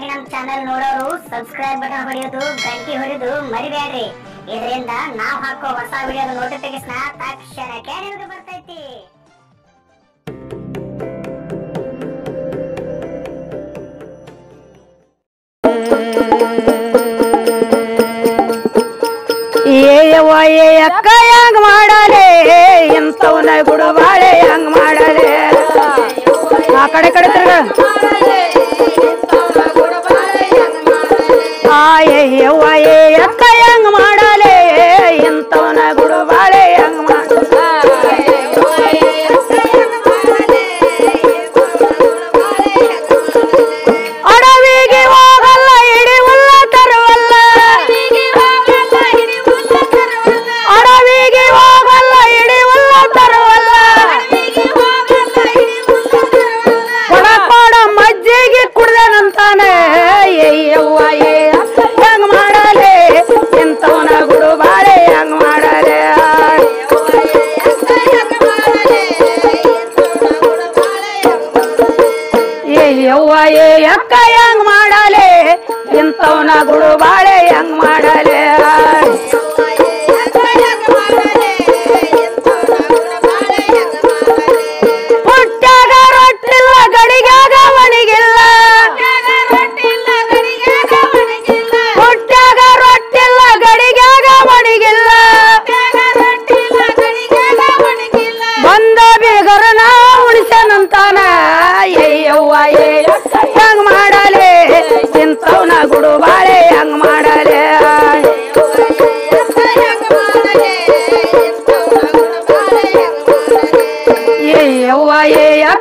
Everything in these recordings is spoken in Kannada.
ಹೊಸದಾಗಿ ನಮ್ಮ ಚಾನೆಲ್ ನೋಡೋರು ಸಬ್ಸ್ಕ್ರೈಬ್ ಬಟನ್ ಹೊಡೆಯೋದು, ಗಂಟಿ ಹೊಡೆದು ಮರಿಬೇಡ್ರಿ. ಇದರಿಂದ ನಾವು ಹಾಕೋ ಹೊಸ ವಿಡಿಯೋದ ನೋಟಿಫಿಕೇಶನ್ ತಕ್ಷಣಕ್ಕೆ ನಿಮಗೆ ಬರ್ತೈತಿ. ಏಯವ್ವ ಏ ಅಕ್ಕ ಮಾಡಲೇ ಎಂತವನ ಗುಡುಬಾಳೆ ಆ ಏಯವ್ವ ಏ ಅಕ್ಕ ಹೆಂಗ್ ಮಾಡಲೆ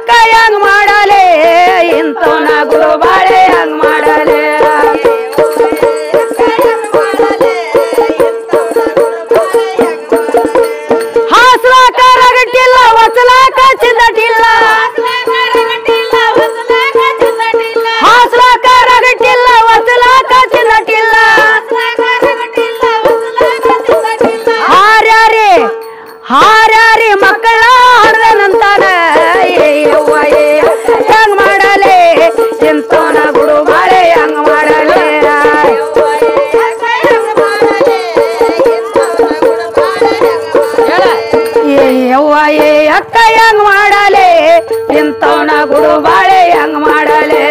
ಹೆಂಗ್ ಮಾಡಲೆ ಇಂಥವ್ನ ಗುಡುಬಾಳೆ ಯವ್ವ ಏ ಅಕ್ಕ ಹೆಂಗ್ ಮಾಡಲೆ? ನಿಂತವನ ಗುಡು ಬಾಳೆ ಹೆಂಗ್ ಮಾಡಲೆ?